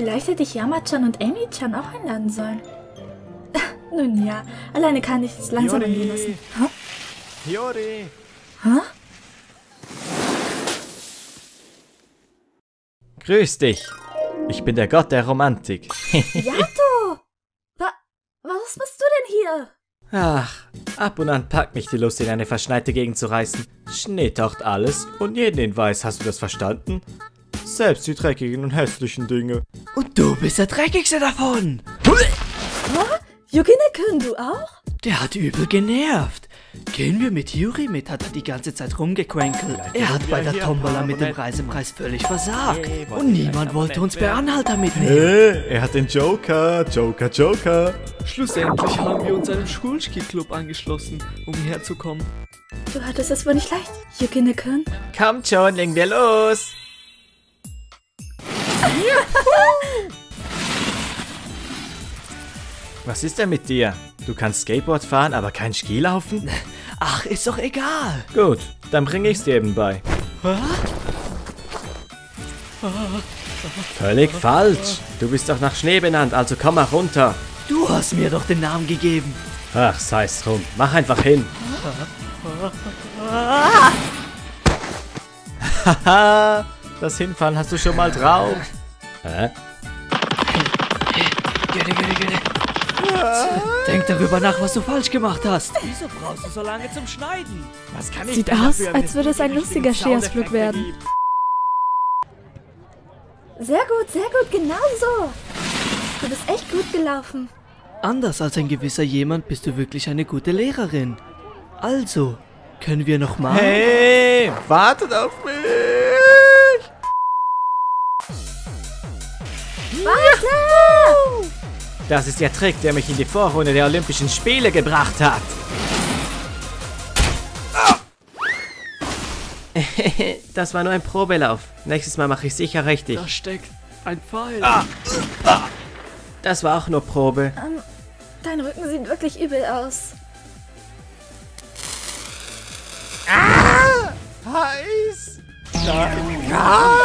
Vielleicht hätte ich Yama-chan und Amy-chan auch einladen sollen. Nun ja, alleine kann ich es langsam Yori. angehen lassen. Hä? Hiyori! Hä? Grüß dich! Ich bin der Gott der Romantik. Yato! Wa was bist du denn hier? Ach, ab und an packt mich die Lust, in eine verschneite Gegend zu reißen. Schnee taucht alles und jeden in weiß, hast du das verstanden? Selbst die dreckigen und hässlichen Dinge. Und du bist der dreckigste davon. Yukine-kun, du auch? Der hat übel genervt. Gehen wir mit Yuri mit, hat er die ganze Zeit rumgequenkelt. Er hat bei der Tombola mit dem Reisepreis völlig versagt. Und niemand wollte uns bei Anhalter mitnehmen. Äh, er hat den Joker, Joker, Joker. Schlussendlich haben wir uns einem Schulski-Club angeschlossen, um hierher zu kommen. Du hattest es wohl nicht leicht, Yukine-kun. Kommt schon, legen wir los. Was ist denn mit dir? Du kannst Skateboard fahren, aber kein Skilaufen? Ach, ist doch egal. Gut, dann bringe ich's dir eben bei. Völlig falsch. Du bist doch nach Schnee benannt, also komm mal runter. Du hast mir doch den Namen gegeben. Ach, sei's drum. Mach einfach hin. Haha, das Hinfallen hast du schon mal drauf. Hä? Gede, gede, gede. Denk darüber nach, was du falsch gemacht hast. Wieso brauchst du so lange zum Schneiden? Was kann ich Sieht aus, als würde es ein lustiger Soundeffekte werden. Sehr gut, sehr gut, genau so. Du bist echt gut gelaufen. Anders als ein gewisser jemand bist du wirklich eine gute Lehrerin. Also, können wir noch mal? Hey, wartet auf mich! Warte! Das ist der Trick, der mich in die Vorrunde der Olympischen Spiele gebracht hat. Das war nur ein Probelauf. Nächstes Mal mache ich sicher richtig. Da steckt ein Pfeil. Das war auch nur Probe. Ähm, dein Rücken sieht wirklich übel aus. Heiß! Nein!